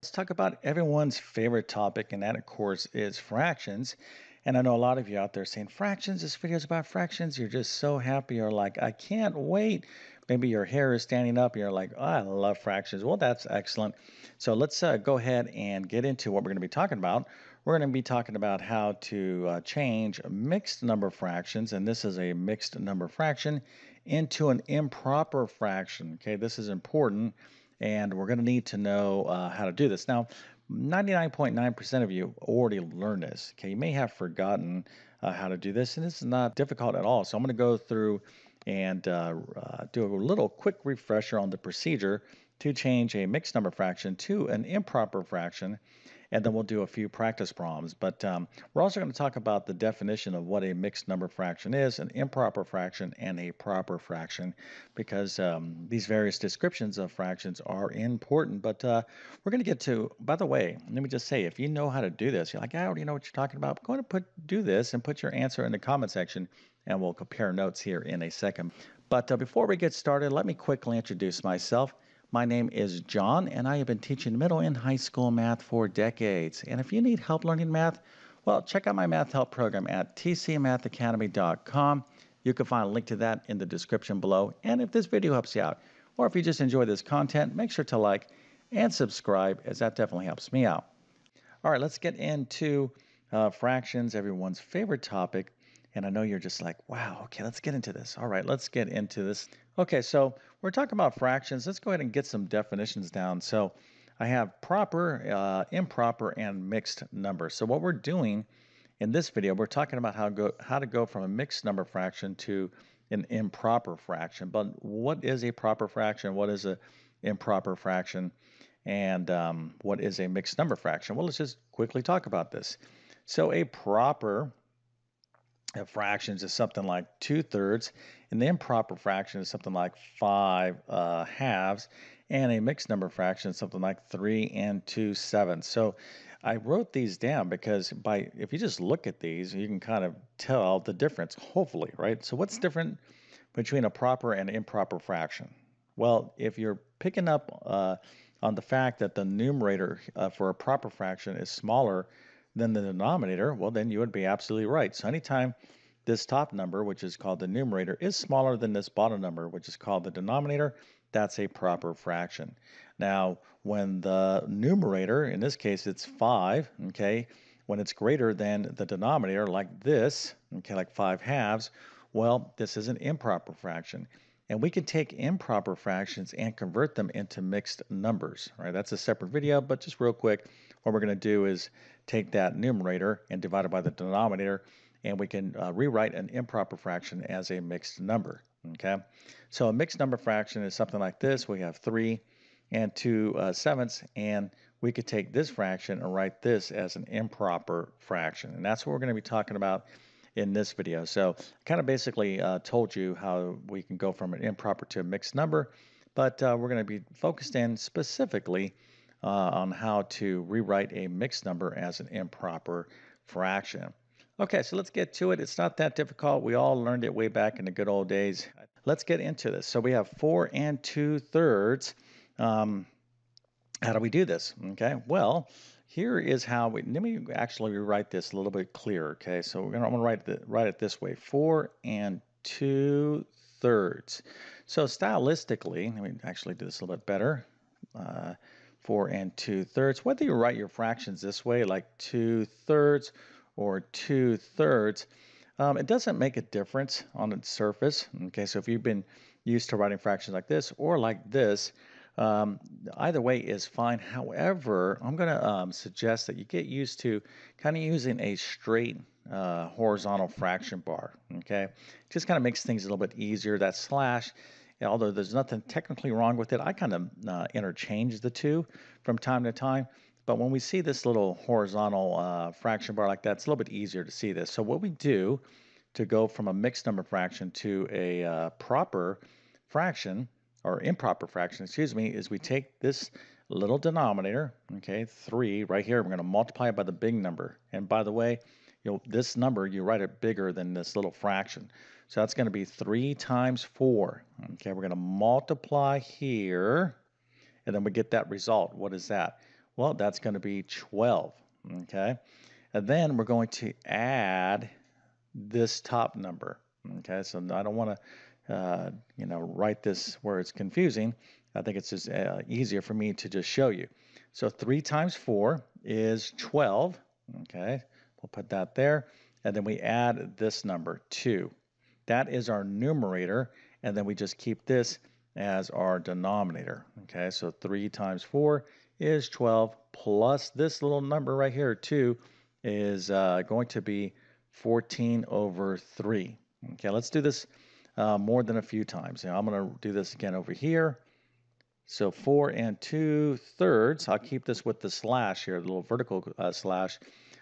Let's talk about everyone's favorite topic, and that, of course, is fractions. And I know a lot of you out there saying, Fractions, this video is about fractions. You're just so happy. You're like, I can't wait. Maybe your hair is standing up. You're like, oh, I love fractions. Well, that's excellent. So let's uh, go ahead and get into what we're going to be talking about. We're going to be talking about how to uh, change mixed number fractions, and this is a mixed number fraction, into an improper fraction. Okay, this is important and we're going to need to know uh, how to do this. Now, 99.9% of you already learned this. Okay, you may have forgotten uh, how to do this, and is not difficult at all. So I'm going to go through and uh, uh, do a little quick refresher on the procedure to change a mixed number fraction to an improper fraction and then we'll do a few practice problems. But um, we're also going to talk about the definition of what a mixed number fraction is, an improper fraction, and a proper fraction, because um, these various descriptions of fractions are important. But uh, we're going to get to, by the way, let me just say, if you know how to do this, you're like, I already know what you're talking about, go ahead and put, do this and put your answer in the comment section, and we'll compare notes here in a second. But uh, before we get started, let me quickly introduce myself. My name is John, and I have been teaching middle and high school math for decades. And if you need help learning math, well, check out my math help program at tcmathacademy.com. You can find a link to that in the description below. And if this video helps you out, or if you just enjoy this content, make sure to like and subscribe, as that definitely helps me out. All right, let's get into uh, fractions, everyone's favorite topic. And I know you're just like, wow, okay, let's get into this. All right, let's get into this. Okay, so we're talking about fractions. Let's go ahead and get some definitions down. So I have proper, uh, improper, and mixed numbers. So what we're doing in this video, we're talking about how go how to go from a mixed number fraction to an improper fraction. But what is a proper fraction? What is a improper fraction? And um, what is a mixed number fraction? Well, let's just quickly talk about this. So a proper fractions is something like two thirds, and the improper fraction is something like five uh, halves, and a mixed number fraction is something like three and two sevenths. So I wrote these down because by if you just look at these, you can kind of tell the difference, hopefully, right? So what's different between a proper and improper fraction? Well, if you're picking up uh, on the fact that the numerator uh, for a proper fraction is smaller than the denominator, well, then you would be absolutely right. So anytime this top number, which is called the numerator, is smaller than this bottom number, which is called the denominator, that's a proper fraction. Now, when the numerator, in this case it's 5, okay, when it's greater than the denominator, like this, okay, like 5 halves, well, this is an improper fraction. And we can take improper fractions and convert them into mixed numbers, right? That's a separate video, but just real quick, what we're going to do is take that numerator and divide it by the denominator, and we can uh, rewrite an improper fraction as a mixed number, okay? So a mixed number fraction is something like this. We have 3 and 2 uh, sevenths, and we could take this fraction and write this as an improper fraction. And that's what we're going to be talking about in this video. So I kind of basically uh, told you how we can go from an improper to a mixed number, but uh, we're going to be focused in specifically uh, on how to rewrite a mixed number as an improper fraction. Okay, so let's get to it. It's not that difficult. We all learned it way back in the good old days. Let's get into this. So we have 4 and 2 thirds. Um, how do we do this? Okay, well, here is how we, let me actually rewrite this a little bit clearer, okay? So we're gonna, I'm gonna write, the, write it this way, four and two thirds. So stylistically, let me actually do this a little bit better. Uh, four and two thirds, whether you write your fractions this way, like two thirds or two thirds, um, it doesn't make a difference on its surface, okay? So if you've been used to writing fractions like this or like this, um, either way is fine. However, I'm going to um, suggest that you get used to kind of using a straight uh, horizontal fraction bar. Okay, just kind of makes things a little bit easier. That slash, although there's nothing technically wrong with it, I kind of uh, interchange the two from time to time. But when we see this little horizontal uh, fraction bar like that, it's a little bit easier to see this. So what we do to go from a mixed number fraction to a uh, proper fraction or improper fraction, excuse me, is we take this little denominator, okay, 3 right here, we're going to multiply it by the big number. And by the way, you know, this number, you write it bigger than this little fraction. So that's going to be 3 times 4. Okay, we're going to multiply here, and then we get that result. What is that? Well, that's going to be 12. Okay. And then we're going to add this top number. Okay. So I don't want to, uh, you know, write this where it's confusing. I think it's just uh, easier for me to just show you. So 3 times 4 is 12. Okay. We'll put that there. And then we add this number, 2. That is our numerator. And then we just keep this as our denominator. Okay, so 3 times 4 is 12 plus this little number right here, 2, is uh, going to be 14 over 3. Okay, let's do this uh, more than a few times. Now I'm going to do this again over here. So 4 and 2 thirds. I'll keep this with the slash here, the little vertical uh, slash.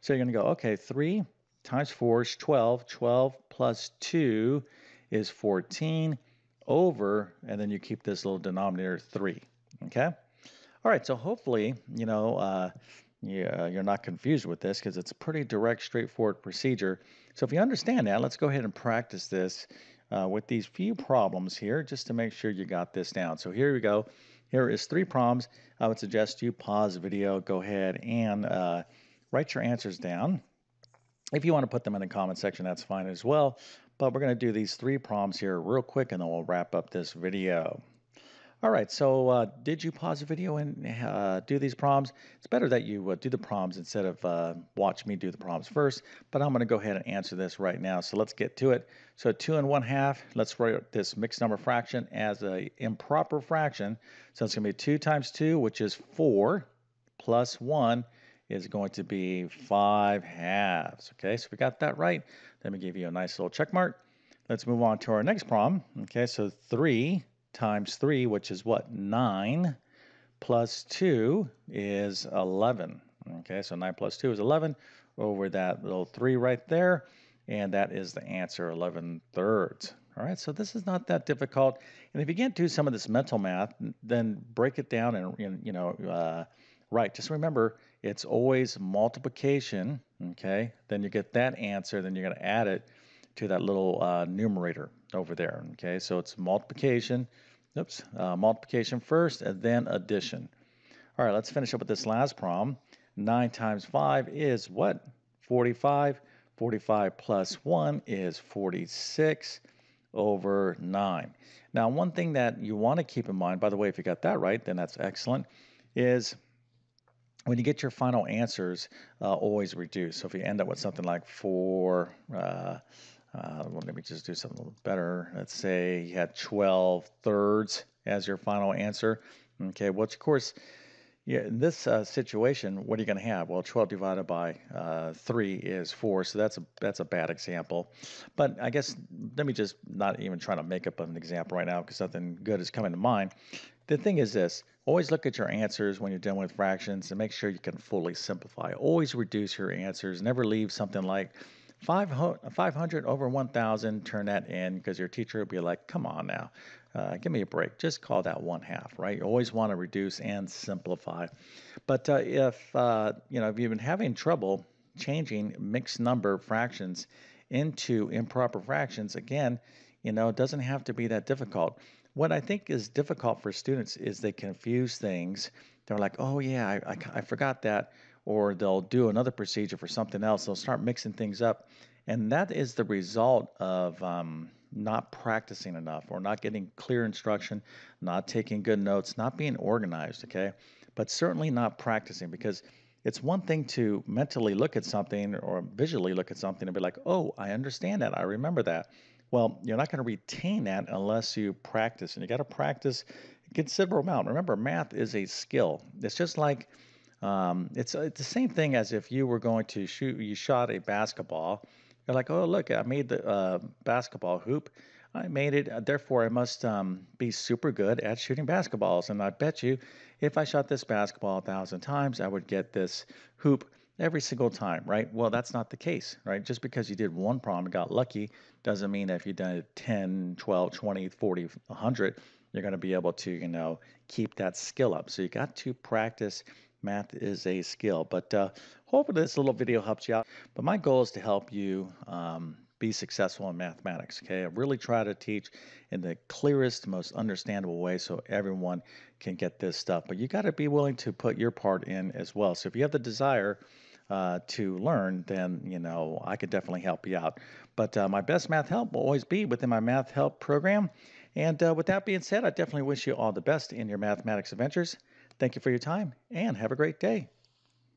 So you're going to go, okay, 3 times 4 is 12. 12 plus 2 is 14 over, and then you keep this little denominator 3. Okay? All right, so hopefully, you know, uh, yeah, you're not confused with this because it's a pretty direct, straightforward procedure. So if you understand that, let's go ahead and practice this uh, with these few problems here just to make sure you got this down. So here we go. Here is three problems. I would suggest you pause the video, go ahead and uh, write your answers down. If you want to put them in the comment section, that's fine as well. But we're going to do these three problems here real quick and then we'll wrap up this video. All right, so uh, did you pause the video and uh, do these problems? It's better that you uh, do the problems instead of uh, watch me do the problems first, but I'm going to go ahead and answer this right now. So let's get to it. So 2 and 1 half, let's write this mixed number fraction as a improper fraction. So it's going to be 2 times 2, which is 4, plus 1 is going to be 5 halves. Okay, so we got that right. Let me give you a nice little check mark. Let's move on to our next problem. Okay, so 3 times 3, which is what? 9 plus 2 is 11. Okay, so 9 plus 2 is 11 over that little 3 right there. And that is the answer, 11 thirds. All right, so this is not that difficult. And if you can't do some of this mental math, then break it down and, you know, uh, right. Just remember, it's always multiplication, okay? Then you get that answer, then you're going to add it to that little uh, numerator over there, okay? So it's multiplication, oops, uh, multiplication first, and then addition. All right, let's finish up with this last problem. 9 times 5 is what? 45. 45 plus 1 is 46 over 9. Now, one thing that you want to keep in mind, by the way, if you got that right, then that's excellent, is when you get your final answers, uh, always reduce. So if you end up with something like four, uh, uh, well, let me just do something a little better. Let's say you had 12 thirds as your final answer. Okay, which of course, yeah, in this uh, situation, what are you going to have? Well, 12 divided by uh, 3 is 4, so that's a that's a bad example. But I guess let me just not even try to make up an example right now because nothing good is coming to mind. The thing is this, always look at your answers when you're dealing with fractions and make sure you can fully simplify. Always reduce your answers. Never leave something like 500 over 1,000, turn that in because your teacher will be like, come on now, uh, give me a break. Just call that one half, right? You always want to reduce and simplify. But uh, if, uh, you know, if you've been having trouble changing mixed number fractions into improper fractions, again, you know, it doesn't have to be that difficult. What I think is difficult for students is they confuse things. They're like, oh, yeah, I, I, I forgot that or they'll do another procedure for something else. They'll start mixing things up. And that is the result of um, not practicing enough or not getting clear instruction, not taking good notes, not being organized, okay? But certainly not practicing because it's one thing to mentally look at something or visually look at something and be like, oh, I understand that. I remember that. Well, you're not going to retain that unless you practice. And you got to practice a considerable amount. Remember, math is a skill. It's just like um, it's, it's the same thing as if you were going to shoot, you shot a basketball. You're like, oh, look, I made the uh, basketball hoop. I made it, uh, therefore I must um, be super good at shooting basketballs. And I bet you if I shot this basketball a thousand times, I would get this hoop every single time, right? Well, that's not the case, right? Just because you did one problem and got lucky doesn't mean that if you've done it 10, 12, 20, 40, 100, you're going to be able to, you know, keep that skill up. So you got to practice math is a skill. But uh, hopefully this little video helps you out. But my goal is to help you um, be successful in mathematics. Okay, I really try to teach in the clearest, most understandable way so everyone can get this stuff. But you got to be willing to put your part in as well. So if you have the desire uh, to learn, then you know I could definitely help you out. But uh, my best math help will always be within my math help program. And uh, with that being said, I definitely wish you all the best in your mathematics adventures. Thank you for your time and have a great day.